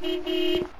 Beep beep.